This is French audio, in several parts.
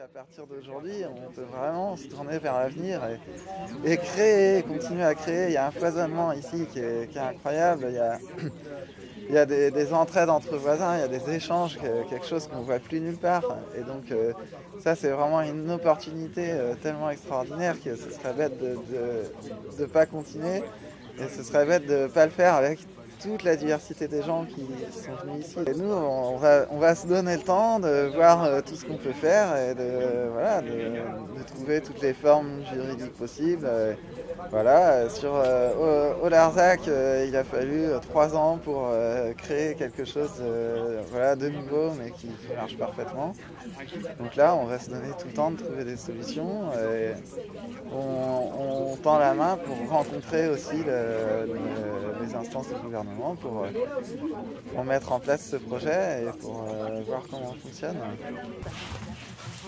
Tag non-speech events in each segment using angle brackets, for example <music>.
qu'à partir d'aujourd'hui, on peut vraiment se tourner vers l'avenir et, créer, continuer à créer. Il y a un foisonnement ici qui est, incroyable. Il y a, y des, entraides entre voisins, il y a des échanges, quelque chose qu'on ne voit plus nulle part. Et donc euh, ça, c'est vraiment une opportunité euh, tellement extraordinaire que ce serait bête de ne pas continuer. Et ce serait bête de ne pas le faire avec toute la diversité des gens qui sont venus ici. Et nous, on va, on va se donner le temps de voir euh, tout ce qu'on peut faire et de, voilà, de, trouver toutes les formes juridiques possibles. Voilà, sur euh, au, Larzac, euh, il a fallu trois ans pour créer quelque chose voilà, de nouveau, mais qui, marche parfaitement. Donc là, on va se donner tout le temps de trouver des solutions. Et on, tend la main pour rencontrer aussi les instances du gouvernement euh, pour, mettre en place ce projet et pour euh, voir comment on fonctionne.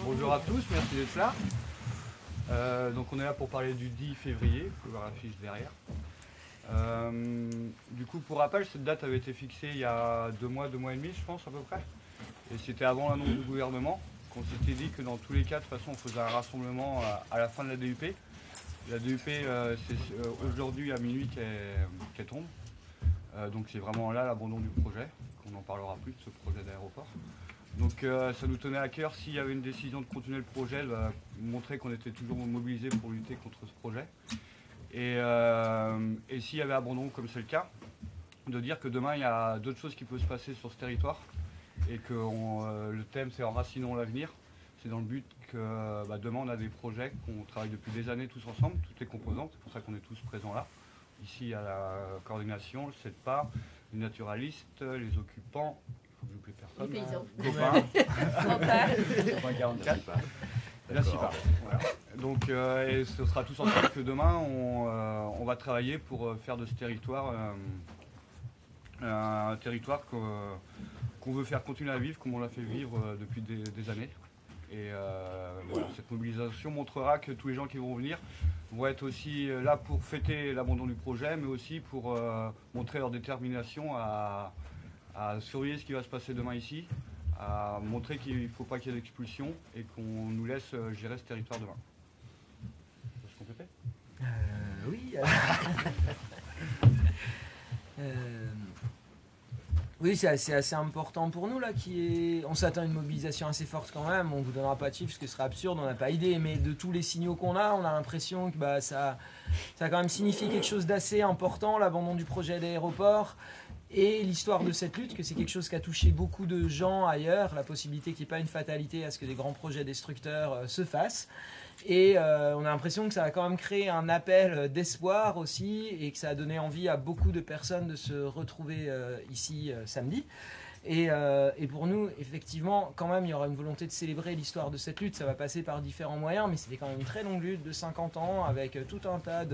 Bonjour à tous, merci d'être là. Euh, donc on est là pour parler du 10 février, vous pouvez voir la fiche derrière. du coup, pour rappel, cette date avait été fixée il y a deux mois, deux mois et demi, je pense à peu près. Et c'était avant l'annonce du gouvernement qu'on s'était dit que dans tous les cas, de toute façon, on faisait un rassemblement à, la fin de la DUP. La DUP, c'est aujourd'hui à minuit qu'elle tombe. Euh, donc c'est vraiment là l'abandon du projet, qu'on n'en parlera plus de ce projet d'aéroport. Donc euh, ça nous tenait à cœur, s'il y avait une décision de continuer le projet, de montrer qu'on était toujours mobilisé pour lutter contre ce projet. Et, euh, et s'il y avait abandon, comme c'est le cas, de dire que demain il y a d'autres choses qui peuvent se passer sur ce territoire et que le thème c'est enracinons l'avenir. C'est dans le but que bah, demain on a des projets qu'on travaille depuis des années tous ensemble, toutes les composantes, c'est pour ça qu'on est tous présents là ici à la coordination, le CEDPA, les naturalistes, les occupants, j'oublie personne. Les paysans. Copains. 44. La CIPA. Voilà. Donc, euh, et ce sera tous ensemble que demain, on, euh, on, va travailler pour euh, faire de ce territoire un territoire qu'on veut faire continuer à vivre comme on l'a fait vivre depuis des années. Et euh, cette mobilisation montrera que tous les gens qui vont venir vont être aussi là pour fêter l'abandon du projet, mais aussi pour euh, montrer leur détermination à, surveiller ce qui va se passer demain ici, à montrer qu'il ne faut pas qu'il y ait d'expulsion et qu'on nous laisse gérer ce territoire demain. Est-ce qu'on peut faire Oui. <laughs> Oui, c'est assez, important pour nous là. Qui est... On s'attend à une mobilisation assez forte quand même. On vous donnera pas de chiffres, parce que ce serait absurde, on n'a pas idée. Mais de tous les signaux qu'on a, on a l'impression que bah, ça, ça a quand même signifié quelque chose d'assez important, l'abandon du projet d'aéroport et l'histoire de cette lutte, que c'est quelque chose qui a touché beaucoup de gens ailleurs, la possibilité qu'il n'y ait pas une fatalité à ce que des grands projets destructeurs euh, se fassent. Et euh, on a l'impression que ça a quand même créé un appel d'espoir aussi et que ça a donné envie à beaucoup de personnes de se retrouver euh, ici samedi. Euh, et, pour nous, effectivement, quand même, il y aura une volonté de célébrer l'histoire de cette lutte. Ça va passer par différents moyens, mais c'était quand même une très longue lutte de 50 ans avec euh, tout un tas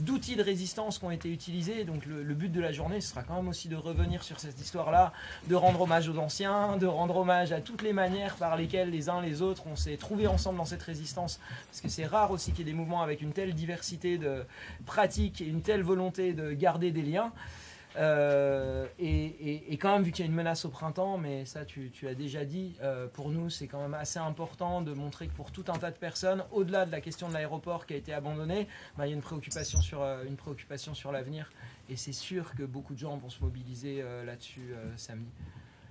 d'outils de, résistance qui ont été utilisés. Donc le, but de la journée, ce sera quand même aussi de revenir sur cette histoire-là, de rendre hommage aux anciens, de rendre hommage à toutes les manières par lesquelles les uns les autres on s'est trouvés ensemble dans cette résistance. Parce que c'est rare aussi qu'il y ait des mouvements avec une telle diversité de pratiques et une telle volonté de garder des liens. Euh, et, quand même, vu qu'il y a une menace au printemps, mais ça tu, as déjà dit, euh, pour nous c'est quand même assez important de montrer que pour tout un tas de personnes, au-delà de la question de l'aéroport qui a été abandonné, bah, il y a une préoccupation sur, euh, une préoccupation sur l'avenir. Et c'est sûr que beaucoup de gens vont se mobiliser là-dessus samedi.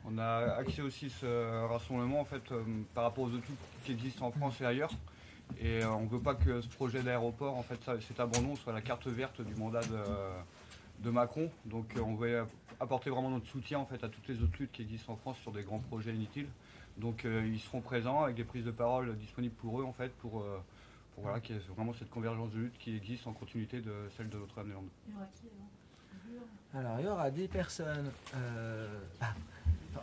On a accès aussi ce rassemblement en fait par rapport aux autres qui existent en France et ailleurs. Et on ne veut pas que ce projet d'aéroport, en fait, cet abandon soit la carte verte du mandat de de Macron. Donc euh, on va apporter vraiment notre soutien en fait à toutes les autres luttes qui existent en France sur des grands projets inutiles. Donc euh, ils seront présents avec des prises de parole disponibles pour eux en fait pour, euh, pour voilà, qu'il y ait vraiment cette convergence de lutte qui existe en continuité de celle de Notre-Dame-des-Landes. Alors il y aura des personnes. Ah,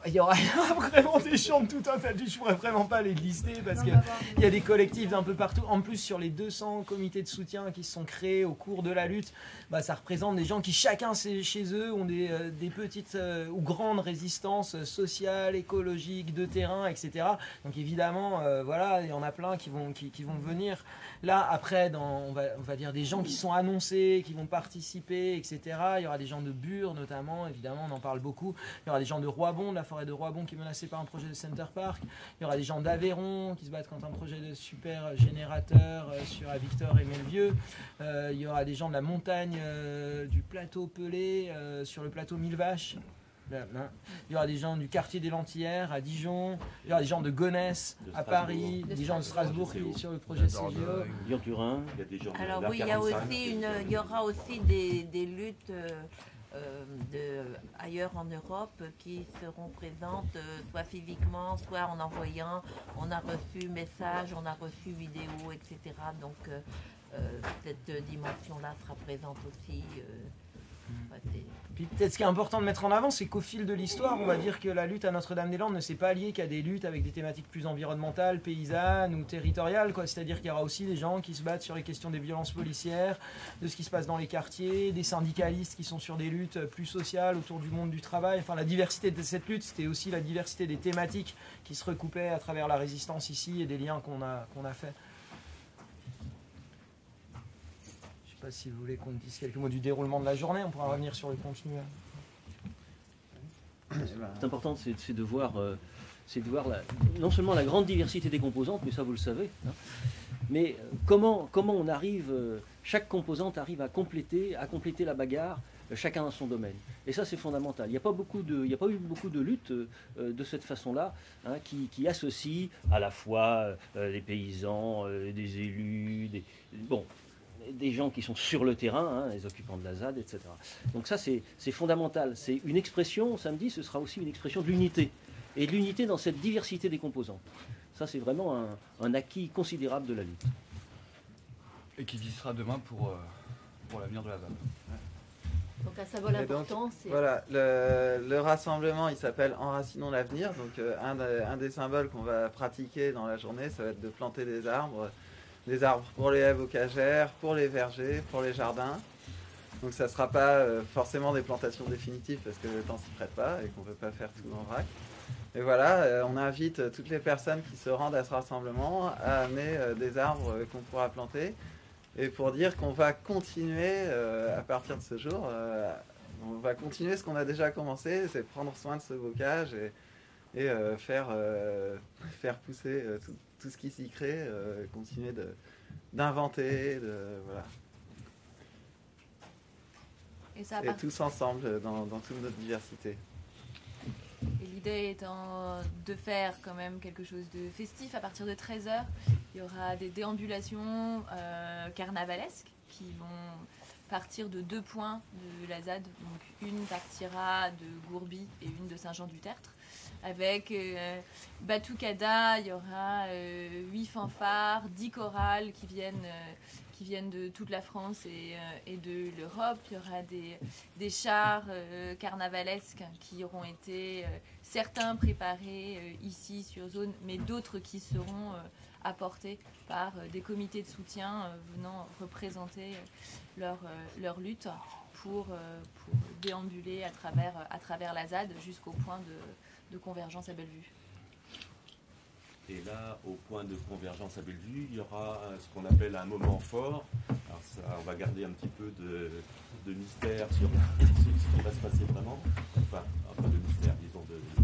il y aura <laughs> vraiment des de tout un tas de je pourrais vraiment pas les lister parce qu'il y a des collectifs d'un peu partout. En plus, sur les 200 comités de soutien qui se sont créés au cours de la lutte, bah, ça représente des gens qui chacun chez eux ont des, euh, petites euh, ou grandes résistances sociales, écologiques, de terrain, etc. Donc évidemment, euh, voilà, il y en a plein qui vont, qui, vont venir. Là, après, dans, on, va, on va dire des gens qui sont annoncés, qui vont participer, etc. Il y aura des gens de Bure notamment, évidemment, on en parle beaucoup. Il y aura des gens de Roibon, la forêt de Roibon qui est menacée par un projet de Center Park. Il y aura des gens d'Aveyron qui se battent contre un projet de super générateur euh, sur à Victor et Melvieux. Euh, il y aura des gens de la montagne euh, du plateau Pelé euh, sur le plateau Mille Vaches. Il y aura des gens du quartier des Lentillères à Dijon. Il y aura des gens de Gonesse De à. Paris. De Des gens de Strasbourg qui sur le projet CGO. Lyon-Turin, il y a des gens de Alors oui, il y, a 45. aussi une, il y aura aussi des, des luttes euh, de, ailleurs en Europe qui seront présentes, euh, soit physiquement, soit en envoyant. On a reçu messages, on a reçu vidéos, etc. Donc euh, cette dimension-là sera présente aussi. Peut-être ce qui est important de mettre en avant, c'est qu'au fil de l'histoire, on va dire que la lutte à Notre-Dame-des-Landes ne s'est pas liée qu'à des luttes avec des thématiques plus environnementales, paysannes ou territoriales. C'est-à-dire qu'il y aura aussi des gens qui se battent sur les questions des violences policières, de ce qui se passe dans les quartiers, des syndicalistes qui sont sur des luttes plus sociales autour du monde du travail. Enfin, la diversité de cette lutte, c'était aussi la diversité des thématiques qui se recoupaient à travers la résistance ici et des liens qu'on a, qu'on a faits. Je sais pas si vous voulez qu'on dise quelques mots du déroulement de la journée, on pourra revenir sur le contenu. C'est important, c'est de voir, euh, de voir non seulement la grande diversité des composantes, mais ça vous le savez, hein, mais euh, comment, comment on arrive, euh, chaque composante arrive à compléter, à compléter la bagarre, chacun dans son domaine. Et ça, c'est fondamental. Il n'y a, pas a pas eu beaucoup de luttes de cette façon-là, hein, qui, qui associent à la fois euh, les paysans, des élus, des, bon, des gens qui sont sur le terrain, hein, les occupants de la ZAD, etc. Donc ça, c'est fondamental. C'est une expression, samedi, ce sera aussi une expression de l'unité. Et de l'unité dans cette diversité des composantes. Ça, c'est vraiment un, un acquis considérable de la lutte. Et qui glissera demain pour, euh, pour l'avenir de la ZAD. Donc un symbole Et donc, important, c'est Voilà, le, le rassemblement il s'appelle Enracinons l'avenir. Donc euh, un, de- un des symboles qu'on va pratiquer dans la journée, ça va être de planter des arbres. Des arbres pour les bocagères, pour les vergers, pour les jardins. Donc ça ne sera pas euh, forcément des plantations définitives parce que le temps s'y prête pas et qu'on ne peut pas faire tout en vrac. Et voilà, euh, on invite euh, toutes les personnes qui se rendent à ce rassemblement à amener des arbres qu'on pourra planter. Et pour dire qu'on va continuer à partir de ce jour, on va continuer ce qu'on a déjà commencé, c'est prendre soin de ce bocage et, <laughs> faire, pousser tout, tout ce qui s'y crée, euh, continuer d'inventer, de, voilà. Et ça, et tous ensemble dans, dans toute notre diversité. et l'idée étant de faire quand même quelque chose de festif à partir de 13h. Il y aura des déambulations euh, carnavalesques qui vont partir de deux points de la ZAD. Donc une partira de Gourbi et une de Saint-Jean-du-Tertre. Avec euh, Batucada, il y aura euh, huit fanfares, dix chorales qui viennent, euh, qui viennent de toute la France et, euh, et de l'Europe. Il y aura des, des chars euh, carnavalesques qui auront été certains préparés ici sur zone, mais d'autres qui seront apportés par euh, des comités de soutien euh, venant représenter euh, leur, leur lutte pour, pour déambuler à travers, à travers la ZAD jusqu'au point de, de convergence à Bellevue. Et là, au point de convergence à Bellevue, il y aura ce qu'on appelle un moment fort. On va garder un petit peu de, de mystère sur ce <laughs> ce qui va se passer vraiment. Enfin, pas de mystère, disons de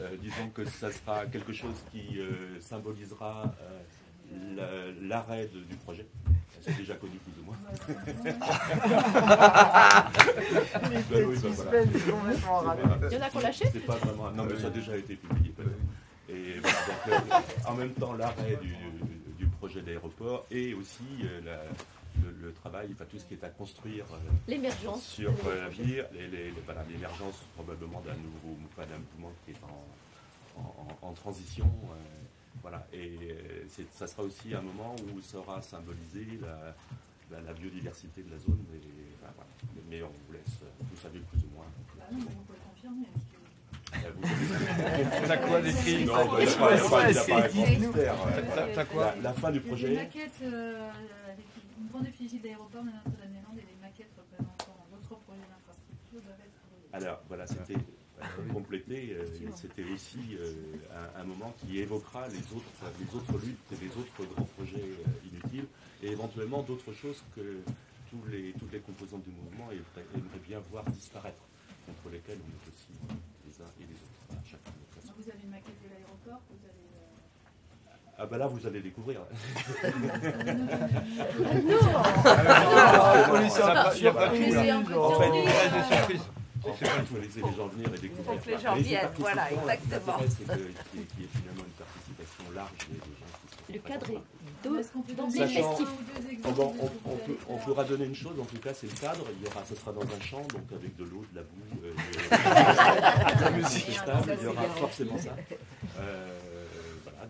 Euh, disons que ça sera quelque chose qui euh, symbolisera euh, la- l'arrêt du projet. C'est déjà connu plus ou moins. <laughs> Ben oui, ben voilà. Il y en a qu'on lâché C'est pas vraiment. Non, mais ça a déjà été publié. Et voilà, donc, euh, en même temps, l'arrêt du, du projet d'aéroport et aussi euh, la- le, travail, enfin tout ce qui est à construire euh, l'émergence. sur euh, l'avenir, les- les- les- voilà, l'émergence probablement d'un nouveau pas d'un mouvement qui est en, en- en- en transition. euh, voilà, et euh, c'est- ça sera aussi un moment où sera symbolisée la, la- la biodiversité de la zone. Et, voilà. Mais on vous laisse, vous savez plus ou moins. Vous- <laughs> T'as quoi d'écrit Non, bah, il n'y a pas- il y a pas- il y a pas un grand c'est- mystère. T'as- T'as quoi La, la fin du projet. euh, avec une grande effigie d'aéroport de Notre-Dame-des-Landes et des maquettes représentant d'autres projets d'infrastructure doivent être. Alors voilà, c'était euh, complété. euh, c'était aussi euh, un, un moment qui évoquera les autres, les autres luttes et les autres grands projets euh, inutiles et éventuellement d'autres choses que tous les, toutes les composantes du mouvement aimeraient, aimeraient bien voir disparaître, contre lesquelles on est aussi des uns et les autres. Voilà, chacun de. Vous avez une maquette de l'aéroport, vous avez. Euh, Ah bah là, vous allez découvrir. Il n'y a pas il y a pas tout c'est En fait, il des surprises. En fait, il faut laisser les gens venir et découvrir. Faut que les gens viennent, c'est voilà, exactement. c'est qu'il y ait- qu'il y ait finalement une participation large des gens Le cadre est On, pourra donner une chose, en tout cas, c'est le cadre. Il y aura, ce sera dans un champ, donc avec de l'eau, de la boue, euh, de la <laughs> musique stable. Il y aura forcément ça. Euh,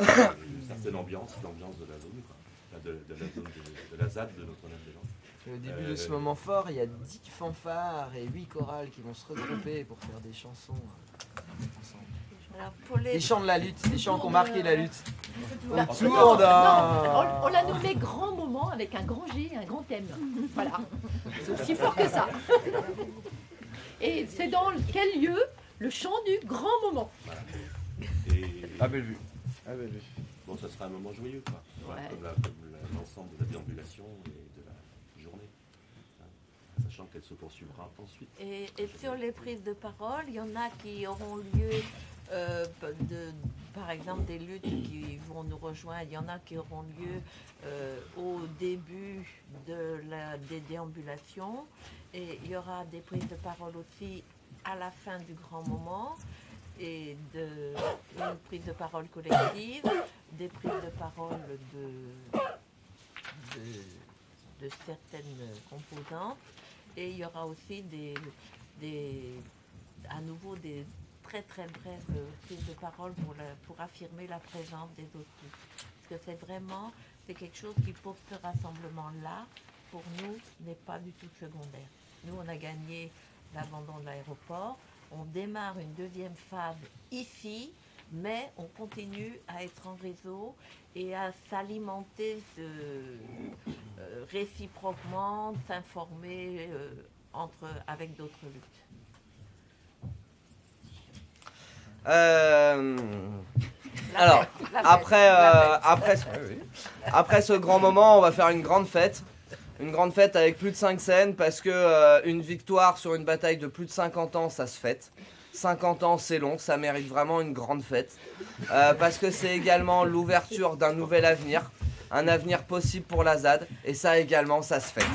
voilà, une certaine ambiance, l'ambiance de la zone, quoi. De, de la zone de, de la ZAD de Notre-Dame-des-Landes. Au début Euh, de ce moment fort, il y a 10 fanfares et 8 chorales qui vont se regrouper pour faire des chansons euh, ensemble. Alors, pour les Des chants de la lutte, des chants qui ont marqué la lutte. Non, non, on, on l'a nommé grand moment avec un grand G et un grand M. Voilà. C'est aussi fort que ça. Et c'est dans quel lieu le chant du grand moment? Et À Bellevue. Ah, bah, ça sera un moment joyeux, quoi. Voilà, Ouais. Comme l'ensemble de la déambulation et de la journée. Hein, Sachant qu'elle se poursuivra ensuite. Et, et sur les prises de parole, il y en a qui auront lieu, euh, de, par exemple, des luttes qui vont nous rejoindre. Il y en a qui auront lieu euh, au début de la, des déambulations. Et il y aura des prises de parole aussi à la fin du grand moment. Et de, une prise de parole collective, des prises de parole de, de, certaines composantes. Et il y aura aussi des, des, à nouveau des très très brèves prises de parole pour, pour affirmer la présence des autres. Parce que c'est vraiment, c'est quelque chose qui pour ce rassemblement-là, pour nous, n'est pas du tout secondaire. Nous, on a gagné l'abandon de l'aéroport. On démarre une deuxième phase ici, mais on continue à être en réseau et à s'alimenter euh, réciproquement, s'informer euh, entre, avec d'autres luttes. Euh, Alors, fête, fête, après ce grand moment, on va faire une grande fête. Une grande fête avec plus de 5 scènes parce que euh, une victoire sur une bataille de plus de 50 ans, ça se fête. 50 ans, c'est long, ça mérite vraiment une grande fête. Euh, parce que c'est également l'ouverture d'un nouvel avenir, un avenir possible pour la ZAD. Et ça également, ça se fête.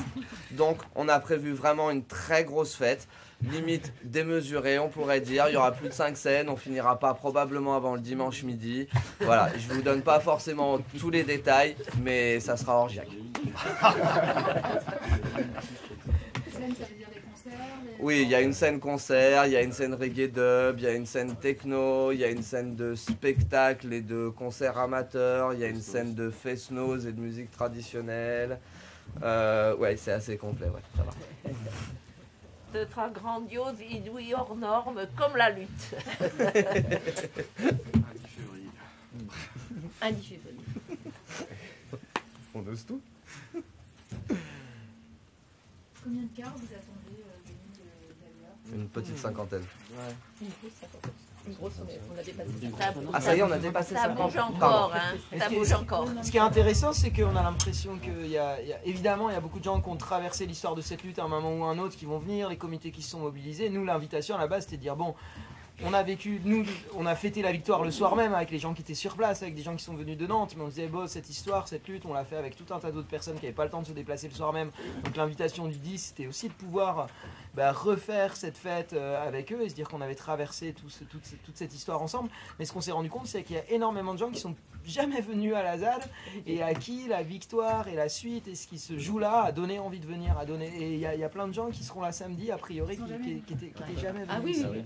Donc, on a prévu vraiment une très grosse fête. Limite démesurée, on pourrait dire. Il y aura plus de 5 scènes, on finira pas probablement avant le dimanche midi. Voilà, je vous donne pas forcément tous les détails, mais ça sera orgiaque. Oui, il y a une scène concert, il y a une scène reggae dub, il y a une scène techno, il y a une scène de spectacle et de concert amateur, il y a une scène de fest-noz et de musique traditionnelle. Euh, ouais, c'est assez complet. Sera grandiose, inouï, hors norme, comme la lutte. Un 10 février. On ose tout Combien de cars vous attendez euh, Une petite cinquantaine. Une grosse cinquantaine. Une grosse, on est- on a dépassé ça. Ça, Ah, ça y est, on a dépassé ça ça. bouge encore, hein. Ça bouge encore. Ce qui est intéressant, c'est qu'on a l'impression qu'il y a, il y a- évidemment, il y a beaucoup de gens qui ont traversé l'histoire de cette lutte à un moment ou à un autre, qui vont venir, les comités qui se sont mobilisés. Nous, l'invitation à la base, c'était de dire bon, on a vécu, nous, on a fêté la victoire le soir même avec les gens qui étaient sur place, avec des gens qui sont venus de Nantes, mais on se disait bon, cette histoire, cette lutte, on l'a fait avec tout un tas d'autres personnes qui n'avaient pas le temps de se déplacer le soir même. Donc l'invitation du 10, c'était aussi de pouvoir bah, refaire cette fête euh, avec eux et se dire qu'on avait traversé tout ce- toute, ce- toute cette histoire ensemble. Mais ce qu'on s'est rendu compte, c'est qu'il y a énormément de gens qui sont jamais venus à la ZAD et à qui la victoire et la suite et ce qui se joue là a donné envie de venir. A donné, et il y, a- il y a plein de gens qui seront là samedi, a priori, qui, qui, qui étaient, qui étaient jamais venus. Ah oui,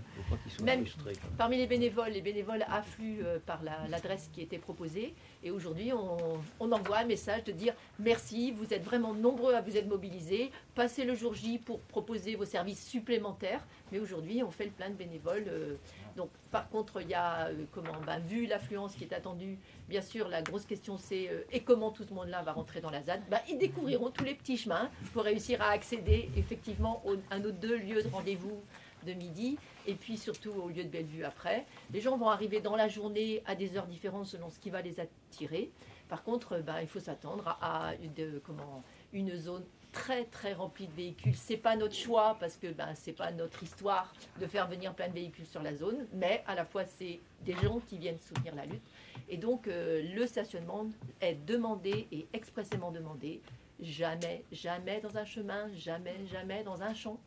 parmi les bénévoles, les bénévoles affluent euh, par la- l'adresse qui était proposée. Et aujourd'hui, on, on envoie un message de dire merci, vous êtes vraiment nombreux à vous être mobilisés. Passez le jour J pour proposer vos services supplémentaires. Mais aujourd'hui, on fait le plein de bénévoles. euh, donc, par contre, il y a, euh, comment, ben, vu l'affluence qui est attendue, bien sûr, la grosse question c'est euh, et comment tout ce monde-là va rentrer dans la ZAD? Ben, Ils découvriront tous les petits chemins pour réussir à accéder effectivement à nos deux lieux de rendez-vous de midi et puis surtout au lieu de Bellevue après. Les gens vont arriver dans la journée à des heures différentes selon ce qui va les attirer. Par contre, ben, il faut s'attendre à, de- comment, une zone très très rempli de véhicules. C'est pas notre choix parce que ben c'est pas notre histoire de faire venir plein de véhicules sur la zone, mais à la fois c'est des gens qui viennent soutenir la lutte. Et donc euh, le stationnement est demandé et expressément demandé. Jamais, jamais dans un chemin, jamais, jamais dans un champ,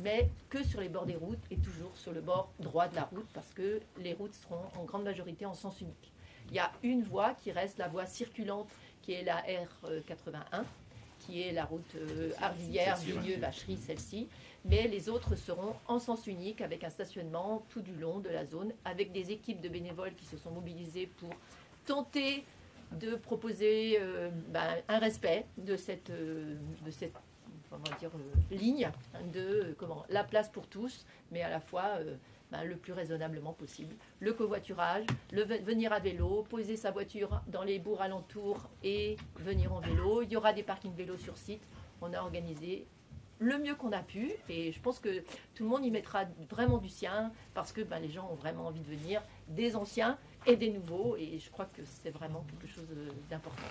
mais que sur les bords des routes et toujours sur le bord droit de la route parce que les routes seront en grande majorité en sens unique. Il y a une voie qui reste la voie circulante qui est la R81 qui est la route euh, ouais. Vigneux, Vacherie, celle-ci. Mais les autres seront en sens unique avec un stationnement tout du long de la zone, avec des équipes de bénévoles qui se sont mobilisées pour tenter de proposer euh, ben, un respect de cette, euh, de cette euh, ligne de euh, comment, la place pour tous, mais à la fois euh, ben, le plus raisonnablement possible. Le covoiturage, le ve- venir à vélo, poser sa voiture dans les bourgs alentours et venir en vélo. Il y aura des parkings vélo sur site. On a organisé le mieux qu'on a pu et je pense que tout le monde y mettra vraiment du sien parce que ben, les gens ont vraiment envie de venir, des anciens et des nouveaux et je crois que c'est vraiment quelque chose d'important.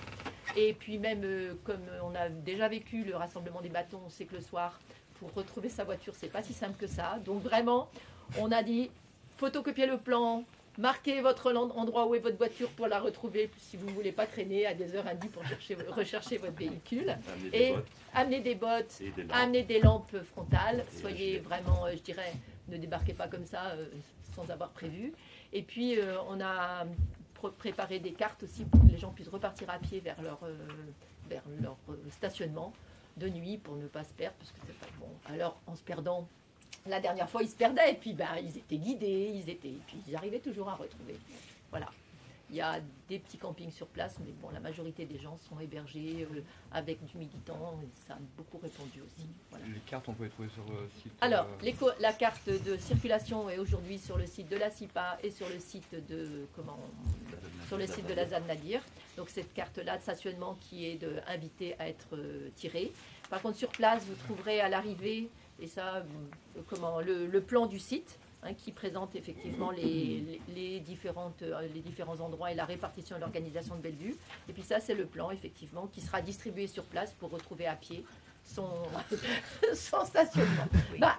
Et puis même euh, comme on a déjà vécu le rassemblement des bâtons, on sait que le soir pour retrouver sa voiture c'est pas si simple que ça. Donc vraiment on a dit photocopier le plan, marquez votre endroit où est votre voiture pour la retrouver si vous ne voulez pas traîner à des heures indues pour chercher, <laughs> rechercher votre véhicule. Et amener des bottes, et des lampes. amener des lampes frontales. Et Soyez vraiment, euh, je dirais, ne débarquez pas comme ça euh, sans avoir prévu. Et puis euh, on a pr- préparé des cartes aussi pour que les gens puissent repartir à pied vers leur, euh, vers leur euh, stationnement de nuit pour ne pas se perdre parce que c'est pas bon. Alors en se perdant, la dernière fois ils se perdaient et puis ben ils étaient guidés, ils étaient, puis ils arrivaient toujours à retrouver. Voilà. Il y a des petits campings sur place, mais bon, la majorité des gens sont hébergés euh, avec du militant et ça a beaucoup répondu aussi. Voilà. Les cartes, on peut les trouver sur le site. Alors, euh, l'éco- la carte de circulation est aujourd'hui sur le site de la CIPA et sur le site de comment sur le site de la ZAD Nadir. Donc cette carte-là de stationnement qui est de, invitée à être euh, tirée. Par contre, sur place, vous trouverez à l'arrivée et ça, vous- euh, comment le, le plan du site. Hein, qui présente effectivement les, les- les différentes, euh, les différents endroits et la répartition et l'organisation de Bellevue. Et puis ça, c'est le plan, effectivement, qui sera distribué sur place pour retrouver à pied son, <laughs> son stationnement. Bah,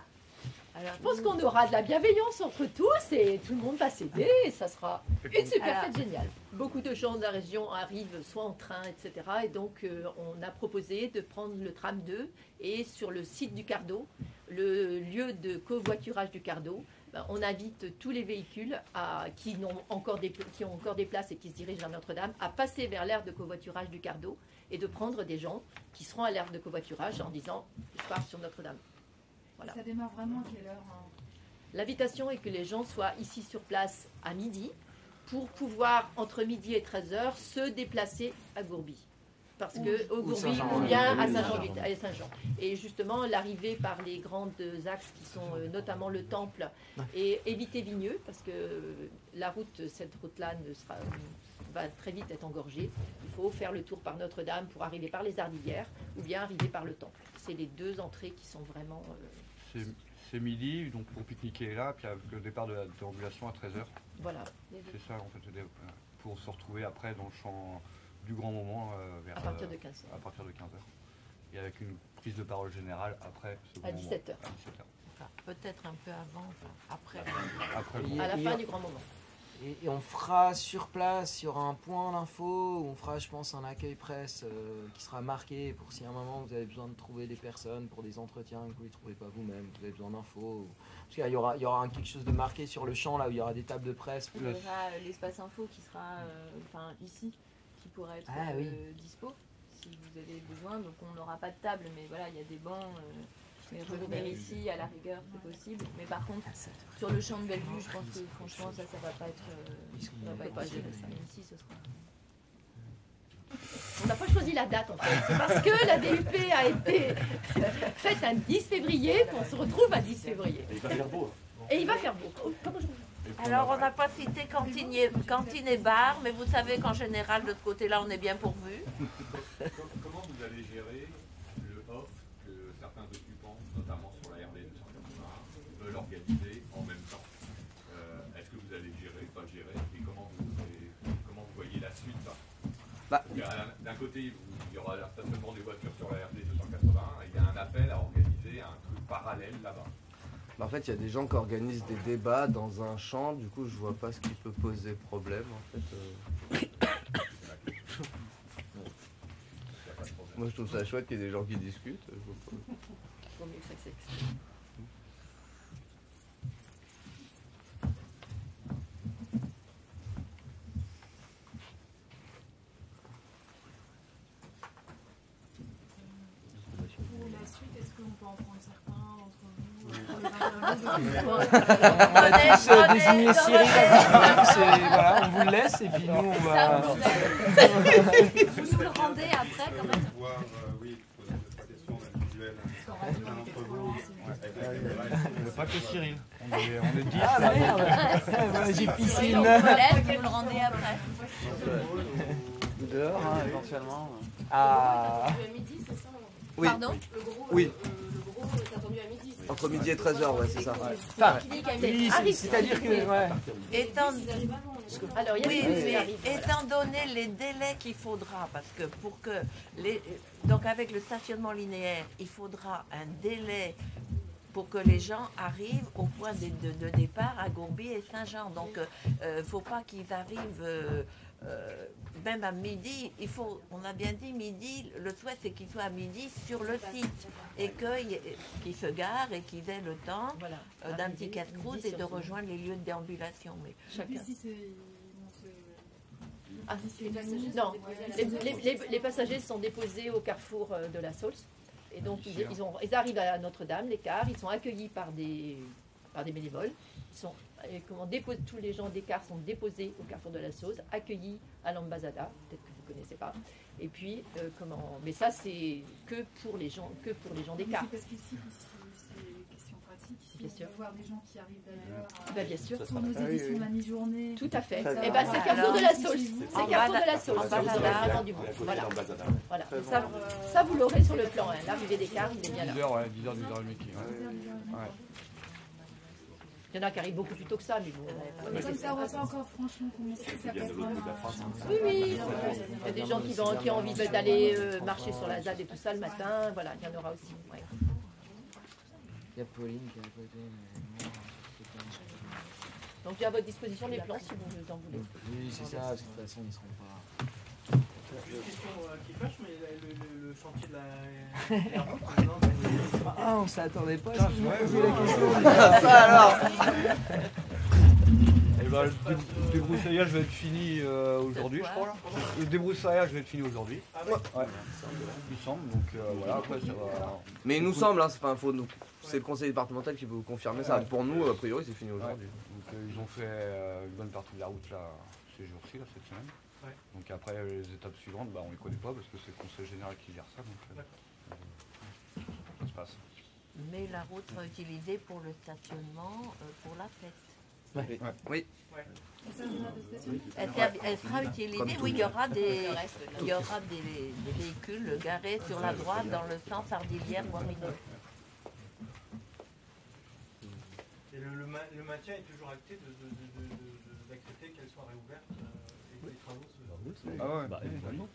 je pense qu'on aura de la bienveillance entre tous et tout le monde va s'aider et ça sera une super Alors- fête géniale. Beaucoup de gens de la région arrivent soit en train, etc. Et donc euh, on a proposé de prendre le tram 2 et sur le site du Cardo, le lieu de covoiturage du Cardo, on invite tous les véhicules à- qui, n'ont encore des, qui ont encore des places et qui se dirigent vers Notre-Dame à passer vers l'aire de covoiturage du Cardo et de prendre des gens qui seront à l'aire de covoiturage en disant je pars sur Notre-Dame. Voilà. Ça démarre vraiment à quelle heure hein? L'invitation est que les gens soient ici sur place à midi pour pouvoir, entre midi et 13h, se déplacer à Gourby. Parce que au ou Gourby ou bien à Saint-Jean. Saint-Jean. Et justement, l'arrivée par les grands axes qui sont euh, notamment le temple et éviter Vigneux, parce que euh, la route, cette route-là ne sera, va très vite être engorgée. Il faut faire le tour par Notre-Dame pour arriver par les Ardillières ou bien arriver par le temple. C'est les deux entrées qui sont vraiment. euh, c'est- C'est midi, donc pour pique-niquer là, puis avec le départ de la déambulation à 13h. voilà. C'est ça, en fait, pour se retrouver après dans le champ du grand moment euh, vers, À partir euh, de 15 heures. à partir de 15h. Et avec une prise de parole générale après ce À grand moment. 17 heures. À 17h. Enfin, Peut-être un peu avant, enfin, après. Après À la fin du grand moment. Et, et on fera sur place, il y aura un point d'info, où on fera je pense un accueil presse euh, qui sera marqué pour si à un moment vous avez besoin de trouver des personnes pour des entretiens que vous ne les trouvez pas vous-même, vous avez besoin d'infos. ou- Parce qu'il y aura, il y aura un- quelque chose de marqué sur le champ là où il y aura des tables de presse. Il y aura l'espace info qui sera euh, enfin, ici, qui pourra être Ah, oui. euh, dispo si vous avez besoin. Donc on n'aura pas de table, mais voilà, il y a des bancs. euh, mais revenir ici, à la rigueur, c'est possible. Mais par contre, sur le champ de Bellevue, je pense que franchement, ça, ça va pas être, euh, ça va pas être possible. Mais ici, ce sera. On n'a pas choisi la date en fait. C'est parce que la DUP a été <laughs> faite un 10 février qu'on se retrouve à 10 février. Et il va faire beau. Et il va faire beau. Oh, comment je- Alors, on n'a pas cité cantine et, cantine et bar, mais vous savez qu'en général, de ce côté-là, on est bien pourvu. <laughs> Comment vous allez gérer le off que certains occupants, notamment sur la RD 281, veulent organiser en même temps? Euh, Est-ce que vous allez gérer, pas gérer Et comment vous, comment vous voyez la suite? Bah. D'un côté, il y aura le stationnement des voitures sur la RD 281. 80, et il y a un appel à organiser un truc parallèle là-bas. Bah, en fait, il y a des gens qui organisent des débats dans un champ, du coup, je vois pas ce qui peut poser problème. En fait, euh. <coughs> Moi, je trouve ça chouette qu'il y ait des gens qui discutent. je vois pas. Vaut mieux que ça que c'est. Pour la suite, est-ce qu'on peut en prendre certains entre vous euh, pour les interviews On a tous euh, désigné Cyril. C'est- voilà, on vous le laisse et puis nous on va. Vous nous le rendez après quand même. euh, oui, pas que Cyril. On est, on est 10. Ah merde Voilà, J'ai Et piscine. on vous le rendez après. Dehors, hein, éventuellement. Ah. à midi, c'est ça Oui. Pardon Le gros, Oui. euh, le gros, c'est attendu à midi. Entre midi et 13h, ouais, c'est ça. Enfin, oui, c'est-à-dire que. Ouais. Étant. Alors, il y a oui, mais étant donné les délais qu'il faudra, parce que pour que les, donc avec le stationnement linéaire, il faudra un délai pour que les gens arrivent au point de, de- de départ à Gourbi et Saint-Jean. Donc, il ne faut pas qu'ils arrivent euh, euh, même à midi. Il faut, on a bien dit midi. Le souhait c'est qu'ils soient à midi sur le site et qu'ils se garent et qu'ils aient le temps Voilà. euh, d'un petit casse-croûte et de rejoindre les lieux de déambulation. Mais Chacun. Ah, Les. Non, les, les- les- les passagers sont déposés au carrefour euh, de la Saulce. Et donc, ils, ils ont, ils arrivent à Notre-Dame, l'écart, ils sont accueillis par des, par des bénévoles. Ils sont, euh, comment, tous les gens d'écart sont déposés au carrefour de la Sauce, accueillis à l'Ambazada, peut-être que vous ne connaissez pas. Et puis, euh, comment, mais ça, c'est que pour les gens, que pour les gens Oui, d'écart. c'est Parce qu'ici, ici, c'est pratiques. Si Bien on sûr. veut voir des gens qui arrivent d'ailleurs. à- Bah, bien sûr. Pour nos Ah oui, éditions oui. de la mi-journée. Tout à fait. Et bien. ben c'est carrefour de la Sauce. C'est carrefour de la Sauce. du monde. Voilà. voilà. Très Ça, bon. ça, vous l'aurez sur le plan. hein. L'arrivée d'écart, il est bien là. 10h, ouais, 10h, 10h30. qui- ouais. Ouais. Il y en a qui arrivent beaucoup plus tôt que ça, mais bon. Ça ne savoir pas encore franchement comment. Ça hein. Oui, oui. Il y a des gens qui, vont, qui ont envie d'aller euh, marcher sur la ZAD et tout ça le matin. Voilà, il y en aura aussi. ouais. Il y a Pauline qui est à côté. Donc j'ai à votre disposition les plans si vous en voulez. Oui, c'est ça, parce que de toute façon, ils seront pas. Juste question euh, qui fâche, mais le, le- chantier de la. Ah, on s'attendait pas à Putain, ce que vous ouais, posiez ouais. la question. <laughs> Ça alors Et le dé- débroussaillage va être fini euh, aujourd'hui, je crois. Là. Le débroussaillage va être fini aujourd'hui. Ah ouais Ouais. Il semble, donc euh, voilà, après ça va. Mais il nous semble, hein, c'est pas un faux. nous- C'est le conseil départemental qui peut vous confirmer ça. Pour nous, a priori, c'est fini aujourd'hui. Donc euh, ils ont fait euh, une bonne partie de la route là, ces jours-ci, cette semaine. Ouais. Donc après les étapes suivantes, bah, on les connaît pas parce que c'est le conseil général qui gère ça. Donc euh, euh, ça se passe. Mais la route sera utilisée pour le stationnement, euh, pour la fête. Oui. Elle, sera utilisée, oui, il y aura des, il y aura des, des véhicules garés sur la droite dans le sens Ardilière-Guarini. Et le, le, ma- le maintien est toujours acté de- de- de- de- de- d'accepter qu'elle soit réouverte euh, et que les travaux se. Ah ouais. Bah, évidemment.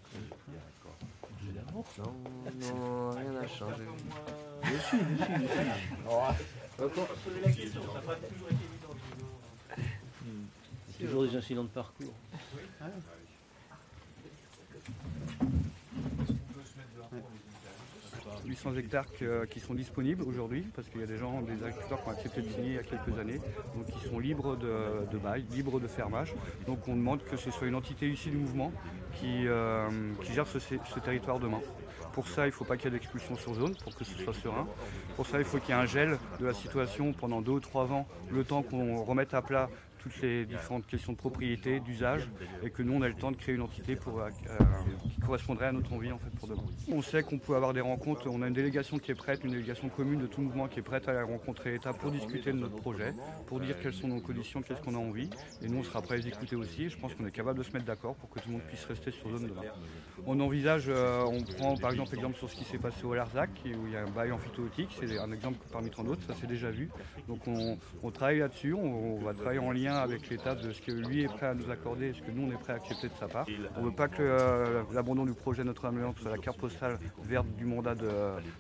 Évidemment. Non, non, rien n'a changé. peu moins- Mais si, mais si, mais si. On va poser la question, ça n'a pas toujours été évident. je veux dire. Il y a toujours des incidents de parcours. Est-ce qu'on peut se mettre dehors pour les 800 hectares que- qui sont disponibles aujourd'hui parce qu'il y a des gens, des agriculteurs qui ont accepté de signer il y a quelques années, donc ils sont libres de, bail, libres de fermage. Donc on demande que ce soit une entité ici du mouvement qui, euh, qui gère ce, territoire demain. Pour ça, il ne faut pas qu'il y ait d'expulsion sur zone pour que ce soit serein. Pour ça, il faut qu'il y ait un gel de la situation pendant deux ou trois ans, le temps qu'on remette à plat toutes les différentes questions de propriété, d'usage, et que nous, on a le temps de créer une entité pour, euh, qui correspondrait à notre envie en pour demain. On sait qu'on peut avoir des rencontres, on a une délégation qui est prête, une délégation commune de tout mouvement qui est prête à aller rencontrer l'État pour discuter de notre projet, pour dire quelles sont nos conditions, qu'est-ce qu'on a envie, et nous, on sera prêts à les écouter aussi. Je pense qu'on est capable de se mettre d'accord pour que tout le monde puisse rester sur zone demain. On envisage, euh, on prend par exemple exemple sur ce qui s'est passé au Larzac, où il y a un bail amphithéotique, c'est un exemple parmi tant d'autres, ça s'est déjà vu. Donc on, travaille là-dessus, on, va travailler en lien avec l'État de ce que lui est prêt à nous accorder et ce que nous on est prêt à accepter de sa part. On ne veut pas que euh, du projet Notre-Dame-de-Lyon soit la carte postale verte du mandat de,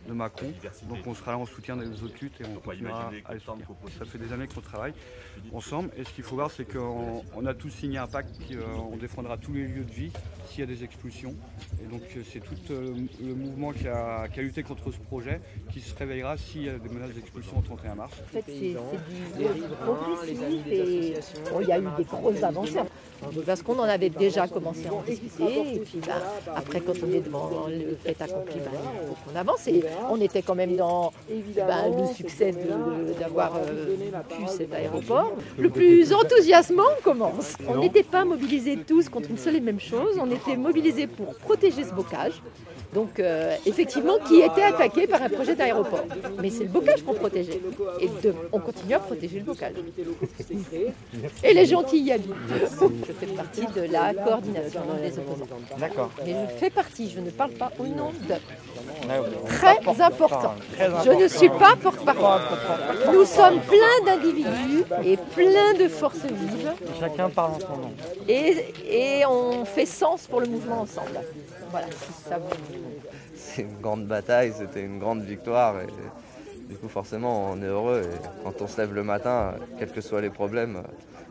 de Macron. Donc on sera là en soutien des autres luttes et on continuera à les soutenir. Ça fait des années qu'on travaille ensemble et ce qu'il faut voir c'est qu'on on a tous signé un pacte qui euh, on défendra tous les lieux de vie s'il y a des expulsions. Et donc euh, c'est tout euh, le mouvement qui a, qui a lutté contre ce projet qui se réveillera s'il y a des menaces d'expulsion au 31 mars. En fait, c'est du progressif et bon, il y a eu des grosses avancées. Parce qu'on en avait déjà commencé à en discuter. Et puis après, quand on est devant le fait accompli, ben, il faut qu'on avance. Et on était quand même dans ben, le succès d'avoir euh, pu cet aéroport. Le plus enthousiasmant commence. On n'était pas mobilisés tous contre une seule et même chose. On était mobilisés pour protéger ce bocage. Donc, euh, effectivement, qui était attaqué par un projet d'aéroport. Mais c'est le bocage qu'on protégeait. Et de- on continue à protéger le bocage. Et les gentils y habitent. Je fais partie de la coordination des opposants. D'accord. Mais je fais partie, je ne parle pas au nom de. Ouais, Très important. Je ne suis pas porte-parole. Nous sommes plein d'individus et plein de forces vives. Chacun parle en son nom. Et, et on fait sens pour le mouvement ensemble. Voilà, si ça vous. C'est une grande bataille, c'était une grande victoire. Et du coup, forcément, on est heureux. Et quand on se lève le matin, quels que soient les problèmes,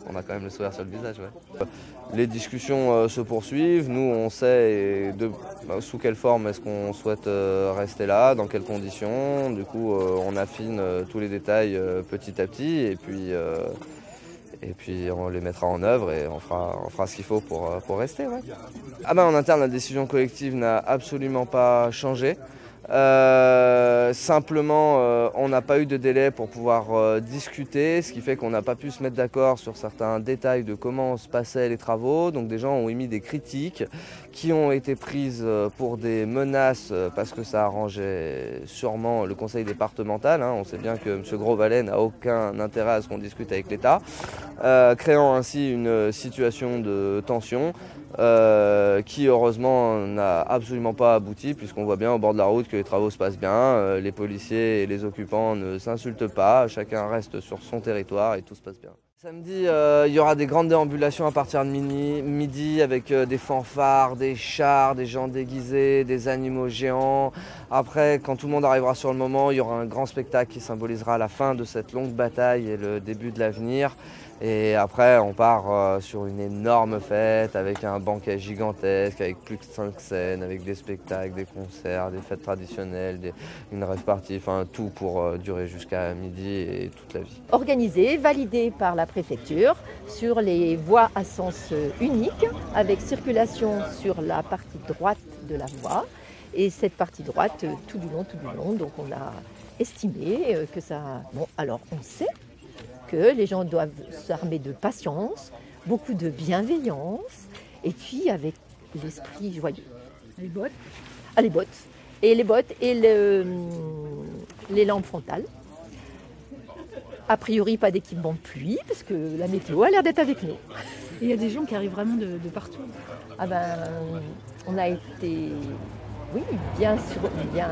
on a quand même le sourire sur le visage. ouais. Les discussions euh, se poursuivent. Nous, on sait bah, sous quelle forme est-ce qu'on souhaite euh, rester là, dans quelles conditions. Du coup, euh, on affine tous les détails petit à petit. Et puis. et puis on les mettra en œuvre et on fera, on fera ce qu'il faut pour, pour rester. Ah ben en interne, la décision collective n'a absolument pas changé. Euh, simplement, euh, on n'a pas eu de délai pour pouvoir euh, discuter, ce qui fait qu'on n'a pas pu se mettre d'accord sur certains détails de comment se passaient les travaux. Donc des gens ont émis des critiques qui ont été prises pour des menaces parce que ça arrangeait sûrement le conseil départemental. hein. On sait bien que M. Grosvalet n'a aucun intérêt à ce qu'on discute avec l'État, créant ainsi une situation de tension. Euh, qui heureusement n'a absolument pas abouti puisqu'on voit bien au bord de la route que les travaux se passent bien, euh, les policiers et les occupants ne s'insultent pas, chacun reste sur son territoire et tout se passe bien. Samedi, euh, il y aura des grandes déambulations à partir de midi avec des fanfares, des chars, des gens déguisés, des animaux géants. Après, quand tout le monde arrivera sur le moment, il y aura un grand spectacle qui symbolisera la fin de cette longue bataille et le début de l'avenir. Et après, on part euh, sur une énorme fête avec un banquet gigantesque, avec plus de 5 scènes, avec des spectacles, des concerts, des fêtes traditionnelles, une rêve partie, enfin tout pour euh, durer jusqu'à midi et toute la vie. organisé, validé par la préfecture sur les voies à sens unique, avec circulation sur la partie droite de la voie. Et cette partie droite, euh, tout du long, tout du long. Donc on a estimé euh, que ça... Bon, alors on sait que les gens doivent s'armer de patience, beaucoup de bienveillance, et puis avec l'esprit joyeux. Les bottes Ah, les bottes. Et les bottes et le- les lampes frontales. A priori, pas d'équipement de pluie, parce que la météo a l'air d'être avec nous. Il y a des gens qui arrivent vraiment de, de partout. Ah ben, on a été, oui, bien, sur, bien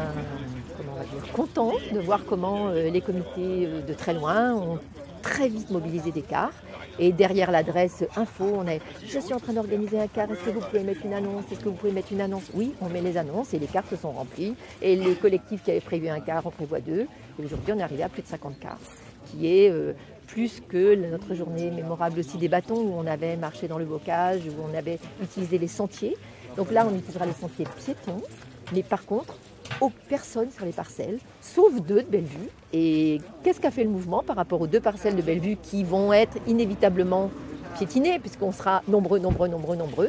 comment on va dire, contents de voir comment euh, les comités euh, de très loin ont très vite mobilisé des cars. Et derrière l'adresse info, on est Je suis en train d'organiser un car, est-ce que vous pouvez mettre une annonce? Est-ce que vous pouvez mettre une annonce? Oui, on met les annonces et les cars se sont remplis. Et les collectifs qui avaient prévu un car en prévoient deux. Et aujourd'hui, on est arrivé à plus de 50 cars, qui est euh, plus que notre journée mémorable aussi des bâtons où on avait marché dans le bocage, où on avait utilisé les sentiers. Donc là, on utilisera les sentiers piétons, mais par contre, aux personnes sur les parcelles, sauf deux de Bellevue. Et qu'est-ce qu'a fait le mouvement par rapport aux deux parcelles de Bellevue qui vont être inévitablement piétinées, puisqu'on sera nombreux, nombreux, nombreux, nombreux?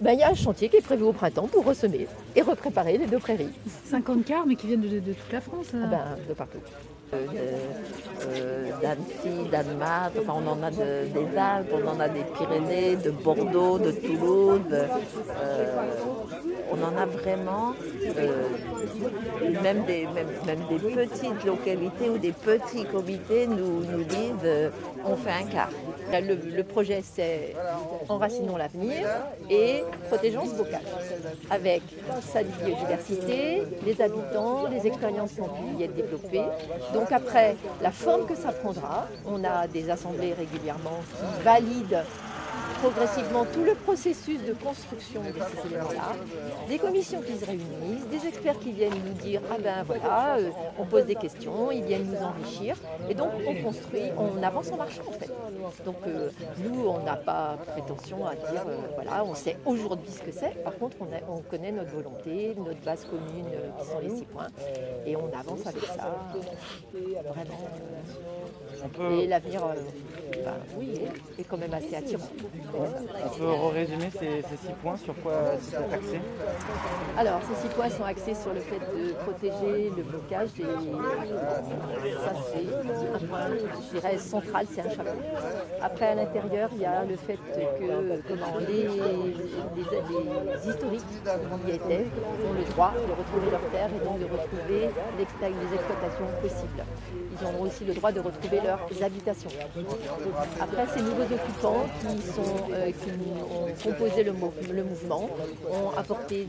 Ben, il y a un chantier qui est prévu au printemps pour ressemer et repréparer les deux prairies. 50 cars, mais qui viennent de, de toute la France. Ah ben, de partout. Euh, euh, d'Annecy, d'Annemasse, enfin on en a de- des Alpes, on en a des Pyrénées, de Bordeaux, de Toulouse, euh, on en a vraiment, euh, même, des, même, même des petites localités ou des petits comités nous, nous disent euh, on fait un quart. Le, le projet, c'est Enracinons l'avenir et Protégeons ce bocage, avec sa biodiversité, les habitants, les expériences qui ont pu y être développées. Donc après, la forme que ça prendra, on a des assemblées régulièrement qui valident progressivement tout le processus de construction de ces éléments-là, des commissions qui se réunissent, des experts qui viennent nous dire ah ben voilà, euh, on pose des questions, ils viennent nous enrichir, et donc on construit, on avance en marchant en fait. Donc euh, nous, on n'a pas prétention à dire euh, voilà, on sait aujourd'hui ce que c'est. Par contre, on, a- on connaît notre volonté, notre base commune qui sont les six points, et on avance avec ça vraiment. Et l'avenir, ben, oui, est quand même assez attirant. On peut résumer ces, six points sur quoi c'est axé Alors, ces six points sont axés sur le fait de protéger le blocage et ça, c'est un point, je dirais, central, c'est un chapeau. Après, à l'intérieur, il y a le fait que comment, les, historiques qui étaient ont le droit de retrouver leur terre et donc de retrouver les exploitations possibles. Ils ont aussi le droit de retrouver leurs habitations. Après, ces nouveaux occupants qui, sont, euh, qui ont composé le, mou- le mouvement ont apporté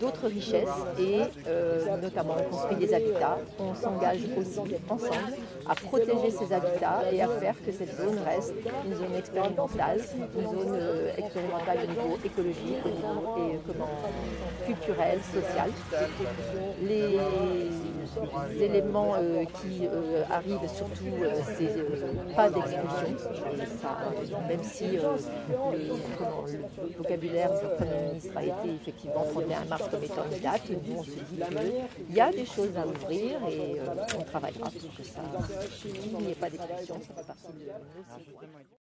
d'autres richesses et euh, notamment on construit des habitats. On s'engage aussi ensemble à protéger ces habitats et à faire que cette zone reste une zone expérimentale, une zone euh, expérimentale au niveau écologique, au niveau et, comment, culturel, social. Les, éléments euh, qui euh, arrivent surtout, euh, c'est euh, pas d'expulsion. Euh, Même si euh, le, vocabulaire du Premier ministre a été effectivement 31 mars comme étant une nous on se dit qu'il y a des choses à ouvrir et euh, on travaillera pour que ça, qu'il n'y ait pas d'expulsion, ça fait partie de points.